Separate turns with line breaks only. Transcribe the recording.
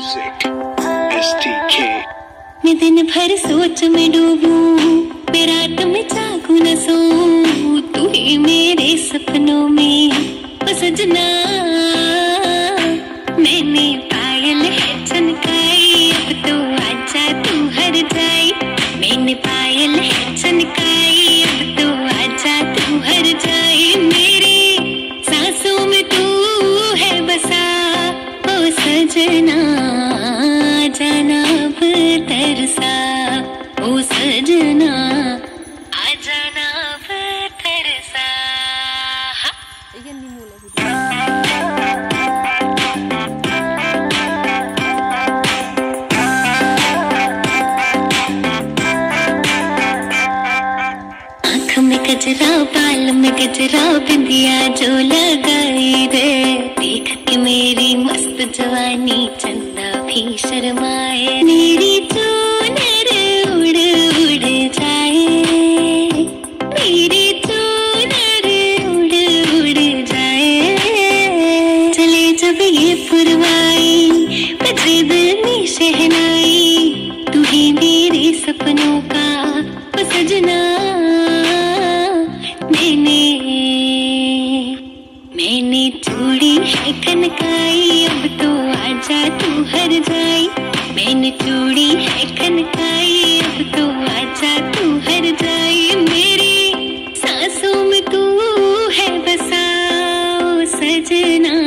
STK.
मैं दिन भर सोच में डूबूं मैं रात में जागू न सोऊं। तू ही मेरे सपनों में सजना मैंने पायल है चनकाई अब तो आजा तू हर जाई। मैंने पायल है सजना जाना अब तरसा, ओ सजना. आँख में गजरा, बाल में गजरा, बिंदिया जो लगाई रे देख भी शर्माए। मेरी उड़ उड़ जाए। मेरी जाए। चले जब ये तू ही मेरे सपनों का सजना। मैंने मैंने चूड़ी है कनकाई, अब तो जा तू हर जाई। मैंने चूड़ी है खनकाई अब तो आजा तू हर जाई। मेरी सांसों में तू है बसा सजना।